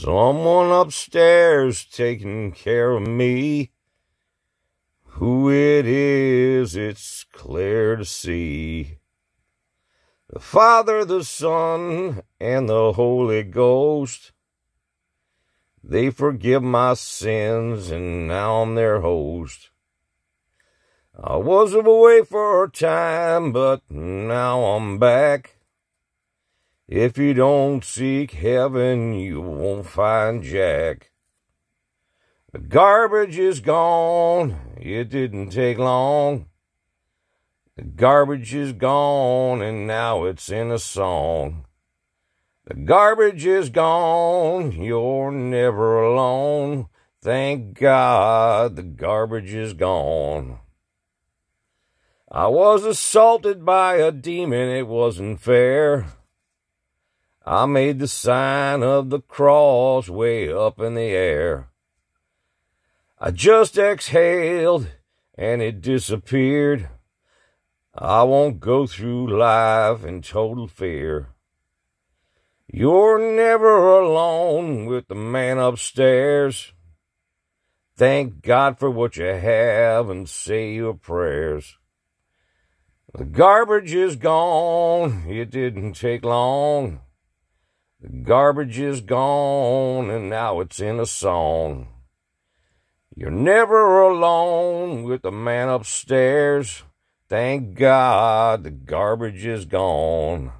Someone upstairs taking care of me. Who it is, it's clear to see. The Father, the Son, and the Holy Ghost. They forgive my sins, and now I'm their host. I was away for a time, but now I'm back. If you don't seek heaven, you won't find Jack. The garbage is gone. It didn't take long. The garbage is gone and now it's in a song. The garbage is gone. You're never alone. Thank God the garbage is gone. I was assaulted by a demon. It wasn't fair. I made the sign of the cross way up in the air. I just exhaled and it disappeared. I won't go through life in total fear. You're never alone with the man upstairs. Thank God for what you have and say your prayers. The garbage is gone. It didn't take long. The garbage is gone and now it's in a song. You're never alone with the man upstairs. Thank God the garbage is gone.